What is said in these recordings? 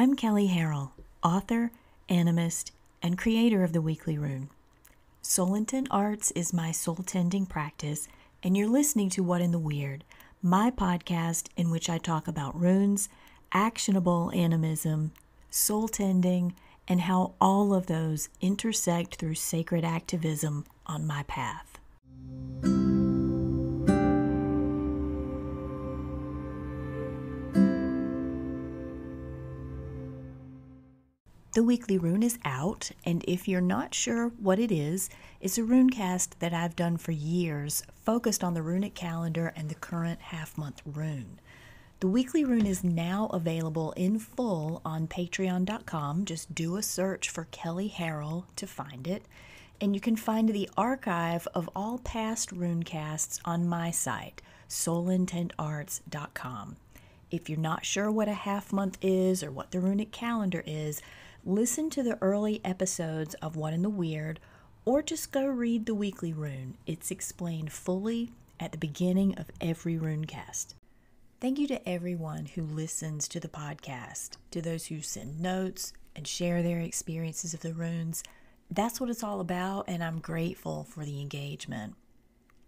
I'm Kelley Harrell, author, animist, and creator of the Weekly Rune. Soul Intent Arts is my soul tending practice, and you're listening to What in the Weird, my podcast in which I talk about runes, actionable animism, soul tending, and how all of those intersect through sacred activism on my path. The weekly rune is out, and if you're not sure what it is, it's a rune cast that I've done for years, focused on the runic calendar and the current half month rune. The weekly rune is now available in full on patreon.com. Just do a search for Kelley Harrell to find it. And you can find the archive of all past rune casts on my site, soulintentarts.com. If you're not sure what a half month is or what the runic calendar is, listen to the early episodes of What in the Weird, or just go read the weekly rune. It's explained fully at the beginning of every runecast. Thank you to everyone who listens to the podcast, to those who send notes and share their experiences of the runes. That's what it's all about, and I'm grateful for the engagement.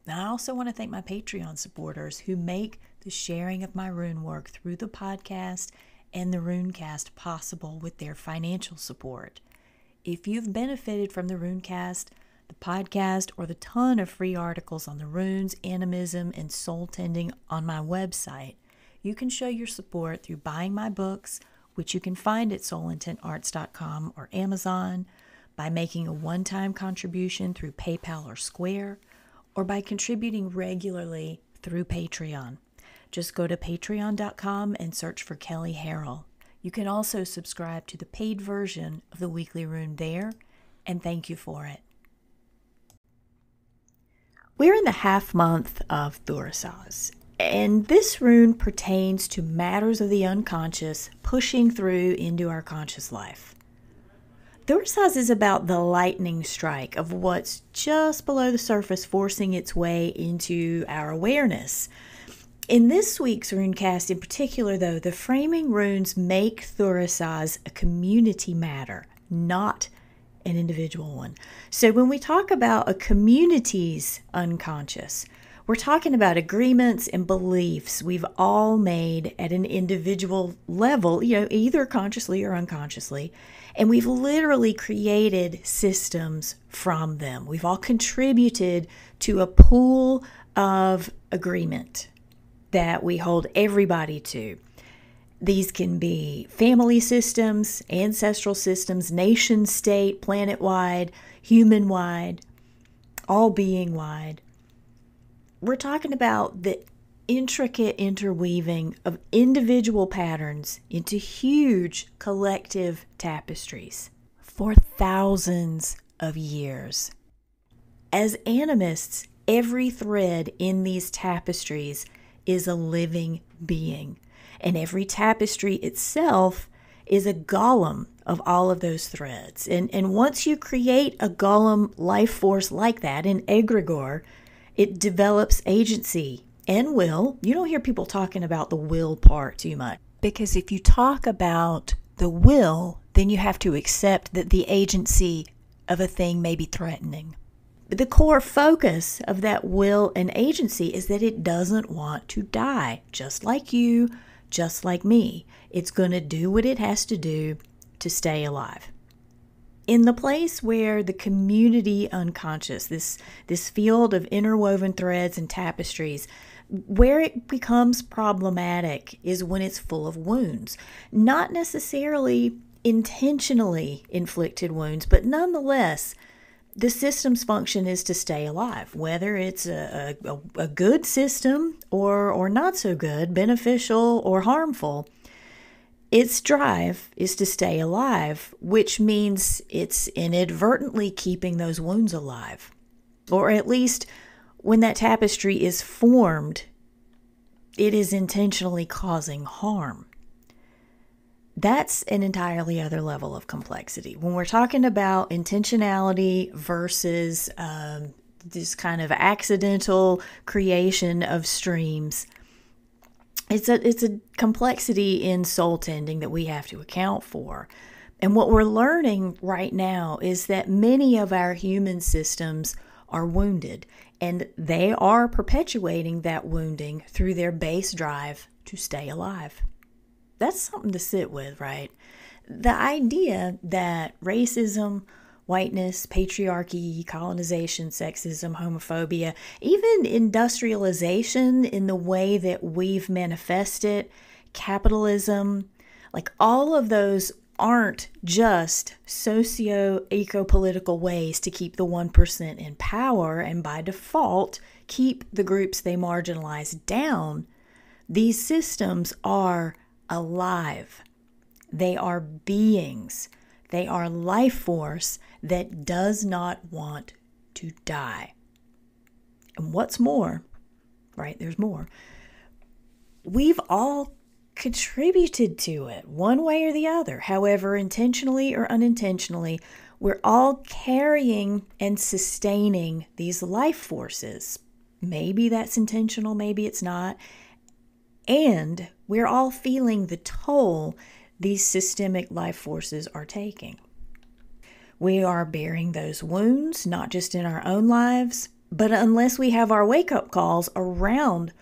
I also want to thank my Patreon supporters who make the sharing of my rune work through the podcast and the Runecast possible with their financial support. If you've benefited from the Runecast, the podcast, or the ton of free articles on the runes, animism, and soul tending on my website, you can show your support through buying my books, which you can find at soulintentarts.com or Amazon, by making a one time contribution through PayPal or Square, or by contributing regularly through Patreon. Just go to patreon.com and search for Kelley Harrell. You can also subscribe to the paid version of the Weekly Rune there, and thank you for it. We're in the half month of Thurisaz, and this rune pertains to matters of the unconscious pushing through into our conscious life. Thurisaz is about the lightning strike of what's just below the surface forcing its way into our awareness in this week's runecast in particular, though, the framing runes make Thurisaz a community matter, not an individual one. So when we talk about a community's unconscious, we're talking about agreements and beliefs we've all made at an individual level, you know, either consciously or unconsciously. And we've literally created systems from them. We've all contributed to a pool of agreement that we hold everybody to. These can be family systems, ancestral systems, nation state, planet wide, human wide, all being wide. We're talking about the intricate interweaving of individual patterns into huge collective tapestries for thousands of years. As animists, every thread in these tapestries is a living being. And every tapestry itself is a golem of all of those threads. And, and once you create a golem life force like that in egregore, it develops agency and will. You don't hear people talking about the will part too much. Because if you talk about the will, then you have to accept that the agency of a thing may be threatening the core focus of that will and agency is that it doesn't want to die, just like you, just like me. It's going to do what it has to do to stay alive. In the place where the community unconscious, this, this field of interwoven threads and tapestries, where it becomes problematic is when it's full of wounds. Not necessarily intentionally inflicted wounds, but nonetheless, the system's function is to stay alive, whether it's a, a, a, good system or, or not so good, beneficial or harmful. Its drive is to stay alive, which means it's inadvertently keeping those wounds alive. Or at least when that tapestry is formed, it is intentionally causing harm that's an entirely other level of complexity. When we're talking about intentionality versus um, this kind of accidental creation of streams, it's a it's a complexity in soul tending that we have to account for. And what we're learning right now is that many of our human systems are wounded and they are perpetuating that wounding through their base drive to stay alive. That's something to sit with, right? The idea that racism, whiteness, patriarchy, colonization, sexism, homophobia, even industrialization in the way that we've manifested, capitalism, like all of those aren't just socio eco political ways to keep the 1% in power and by default keep the groups they marginalize down. These systems are alive, they are beings, they are life force that does not want to die. And what's more, right? There's more. We've all contributed to it one way or the other, however, intentionally or unintentionally. We're all carrying and sustaining these life forces. Maybe that's intentional, maybe it's not. And we're all feeling the toll these systemic life forces are taking. We are bearing those wounds, not just in our own lives, but unless we have our wake up calls around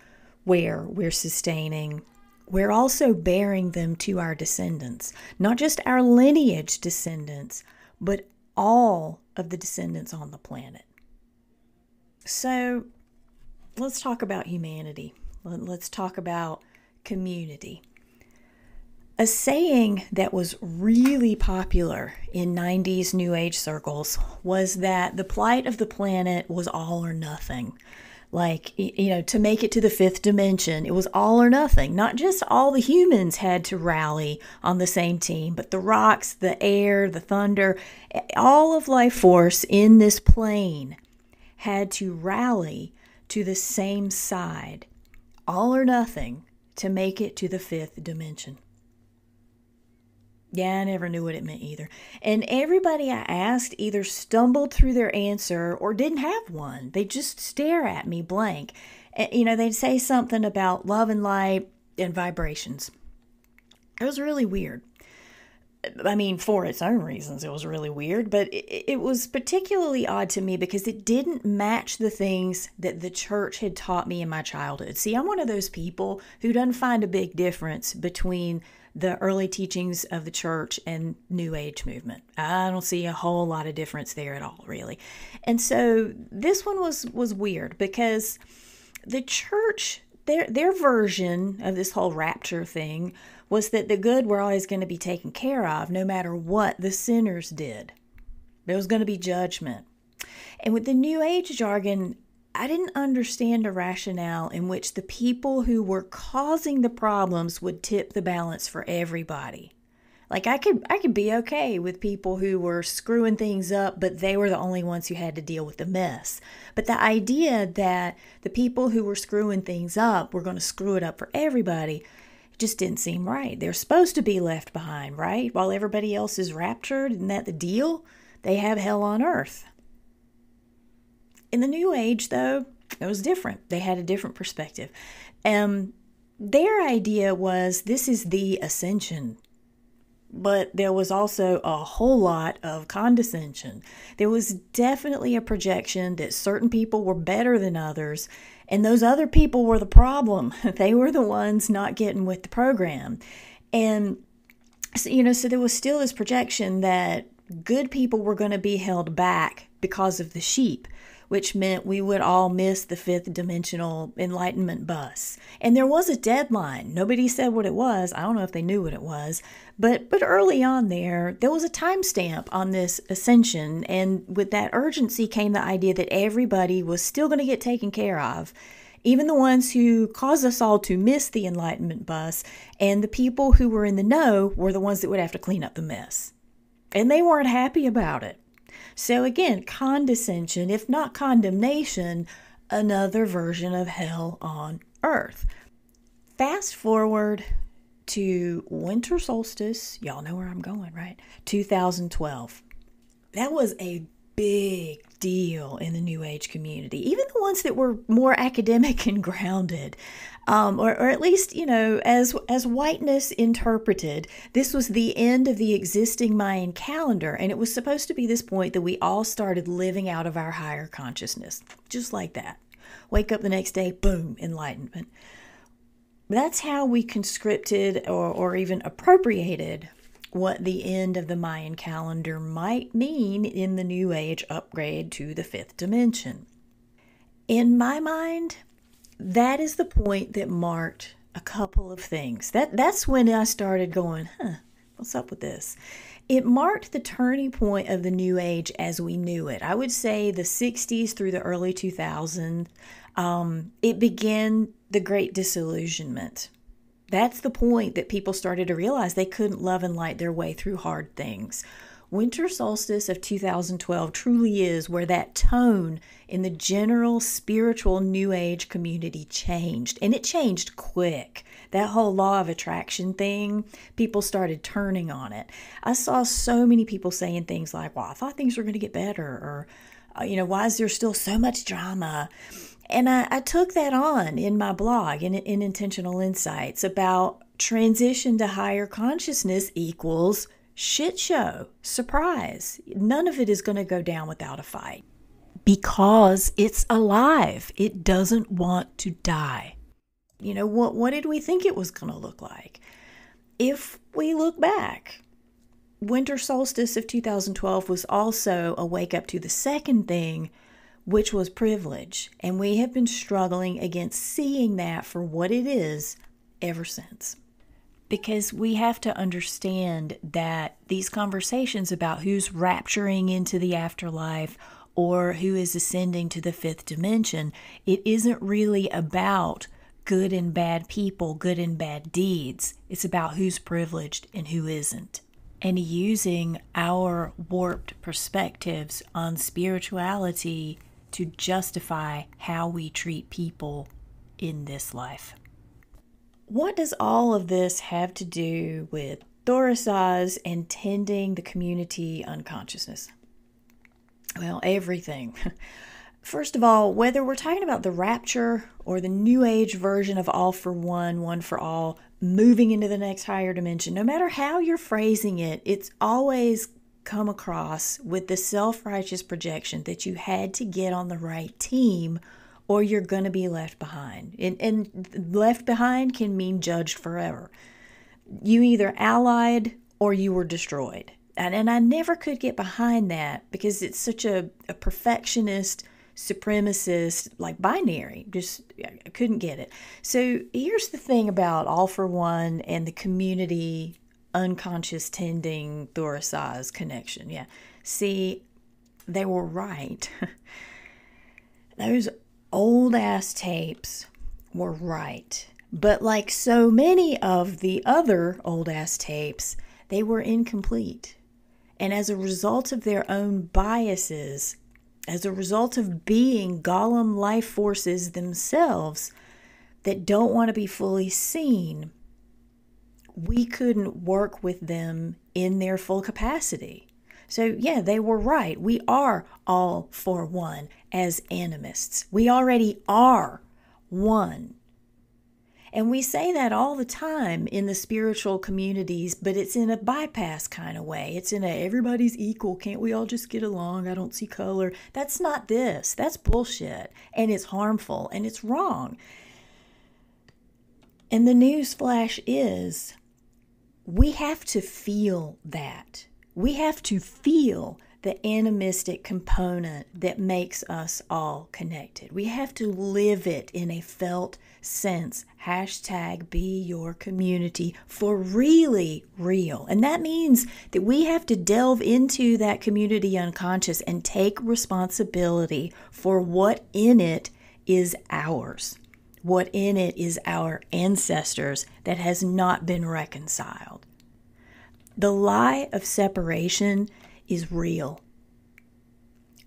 where we're sustaining we're also bearing them to our descendants, not just our lineage descendants, but all of the descendants on the planet. So let's talk about humanity. Let's talk about community. A saying that was really popular in 90s New Age circles was that the plight of the planet was all or nothing. Like you know to make it to the fifth dimension it was all or nothing. Not just all the humans had to rally on the same team but the rocks the air the thunder all of life force in this plane had to rally to the same side all or nothing to make it to the fifth dimension yeah, I never knew what it meant either. And everybody I asked either stumbled through their answer or didn't have one. They just stare at me blank. And, you know, they'd say something about love and light and vibrations. It was really weird. I mean, for its own reasons, it was really weird, but it, it, was particularly odd to me because it didn't match the things that the church had taught me in my childhood. See, I'm one of those people who doesn't find a big difference between the early teachings of the church and New Age movement. I don't see a whole lot of difference there at all, really. And so this one was was weird because the church their their version of this whole rapture thing was that the good were always going to be taken care of no matter what the sinners did. There was going to be judgment. And with the New Age jargon, I didn't understand a rationale in which the people who were causing the problems would tip the balance for everybody. Like I could I could be okay with people who were screwing things up, but they were the only ones who had to deal with the mess. But the idea that the people who were screwing things up were going to screw it up for everybody just didn't seem right. They're supposed to be left behind, right? While everybody else is raptured, isn't that the deal? They have hell on earth. In the New Age, though, it was different. They had a different perspective. Um, their idea was this is the ascension. But there was also a whole lot of condescension. There was definitely a projection that certain people were better than others, and those other people were the problem. they were the ones not getting with the program. And, so, you know, so there was still this projection that good people were going to be held back because of the sheep which meant we would all miss the fifth dimensional enlightenment bus. And there was a deadline. Nobody said what it was. I don't know if they knew what it was, but but early on there, there was a timestamp on this ascension, and with that urgency came the idea that everybody was still going to get taken care of even the ones who caused us all to miss the Enlightenment bus, and the people who were in the know were the ones that would have to clean up the mess. And they weren't happy about it. So again, condescension, if not condemnation, another version of hell on earth. Fast forward to winter solstice, y'all know where I'm going, right? 2012. That was a big deal in the New Age community, even the ones that were more academic and grounded. Um, or, or at least, you know, as as whiteness interpreted, this was the end of the existing Mayan calendar, and it was supposed to be this point that we all started living out of our higher consciousness, just like that. Wake up the next day, boom, enlightenment. That's how we conscripted or, or even appropriated what the end of the Mayan calendar might mean in the New Age upgrade to the fifth dimension. In my mind, that is the point that marked a couple of things. That that's when I started going, huh, what's up with this? It marked the turning point of the new age as we knew it. I would say the 60s through the early 2000s. Um, it began the great disillusionment that's the point that people started to realize they couldn't love and light their way through hard things. Winter solstice of 2012 truly is where that tone in the general spiritual new age community changed. And it changed quick. That whole law of attraction thing, people started turning on it. I saw so many people saying things like, well, I thought things were going to get better, or, uh, you know, why is there still so much drama? And I, I took that on in my blog in, in Intentional Insights about transition to higher consciousness equals shit show, surprise. None of it is going to go down without a fight because it's alive. It doesn't want to die. You know, what, what did we think it was going to look like? If we look back, winter solstice of 2012 was also a wake up to the second thing which was privilege. And we have been struggling against seeing that for what it is ever since. Because we have to understand that these conversations about who's rapturing into the afterlife or who is ascending to the fifth dimension, it isn't really about good and bad people, good and bad deeds. It's about who's privileged and who isn't. And using our warped perspectives on spirituality to justify how we treat people in this life. What does all of this have to do with Thurisaz and tending the community unconsciousness? Well, everything. First of all, whether we're talking about the rapture or the new age version of all for one, one for all, moving into the next higher dimension, no matter how you're phrasing it, it's always come across with the self righteous projection that you had to get on the right team or you're going to be left behind. And, and left behind can mean judged forever. You either allied or you were destroyed. And, and I never could get behind that because it's such a, a perfectionist, supremacist, like binary. Just I couldn't get it. So here's the thing about All for One and the community unconscious tending Thurisaz connection. Yeah. See, they were right. Those old ass tapes were right. But like so many of the other old ass tapes, they were incomplete. And as a result of their own biases, as a result of being golem life forces themselves that don't want to be fully seen, we couldn't work with them in their full capacity. So, yeah, they were right. We are all for one as animists. We already are one. And we say that all the time in the spiritual communities, but it's in a bypass kind of way. It's in a everybody's equal. Can't we all just get along? I don't see color. That's not this. That's bullshit. And it's harmful and it's wrong. And the news flash is we have to feel that. We have to feel the animistic component that makes us all connected. We have to live it in a felt sense. Hashtag be your community for really real. And that means that we have to delve into that community unconscious and take responsibility for what in it is ours what in it is our ancestors that has not been reconciled. The lie of separation is real.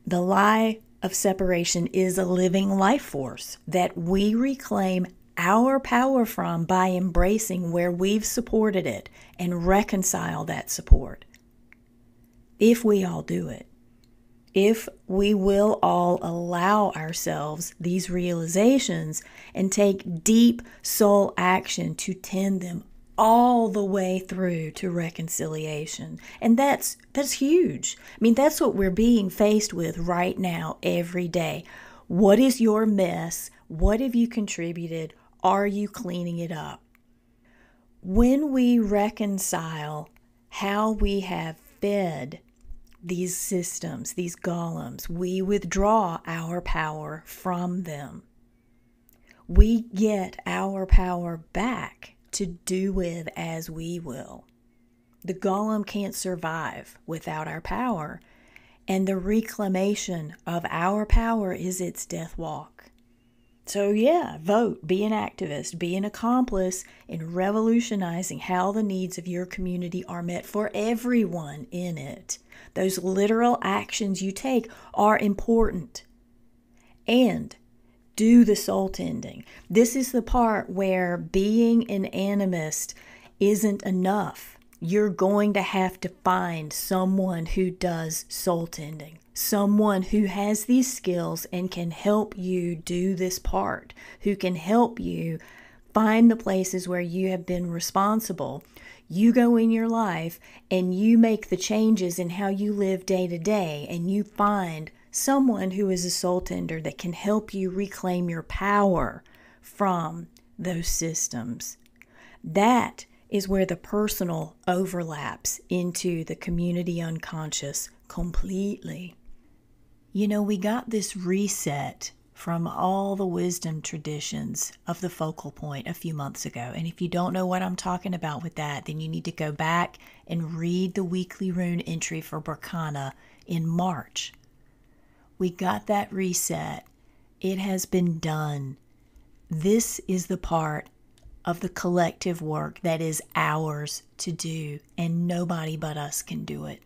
The lie of separation is a living life force that we reclaim our power from by embracing where we've supported it and reconcile that support. If we all do it. If we will all allow ourselves these realizations and take deep soul action to tend them all the way through to reconciliation. And that's that's huge. I mean, that's what we're being faced with right now every day. What is your mess? What have you contributed? Are you cleaning it up? When we reconcile how we have fed these systems, these golems, we withdraw our power from them. We get our power back to do with as we will. The golem can't survive without our power, and the reclamation of our power is its death walk. So, yeah, vote, be an activist, be an accomplice in revolutionizing how the needs of your community are met for everyone in it. Those literal actions you take are important. And do the soul tending. This is the part where being an animist isn't enough. You're going to have to find someone who does soul tending, someone who has these skills and can help you do this part, who can help you find the places where you have been responsible. You go in your life and you make the changes in how you live day to day, and you find someone who is a soul tender that can help you reclaim your power from those systems. That is where the personal overlaps into the community unconscious completely. You know, we got this reset from all the wisdom traditions of the focal point a few months ago. And if you don't know what I'm talking about with that, then you need to go back and read the weekly rune entry for Berkana in March we got that reset. It has been done. This is the part of the collective work that is ours to do, and nobody but us can do it.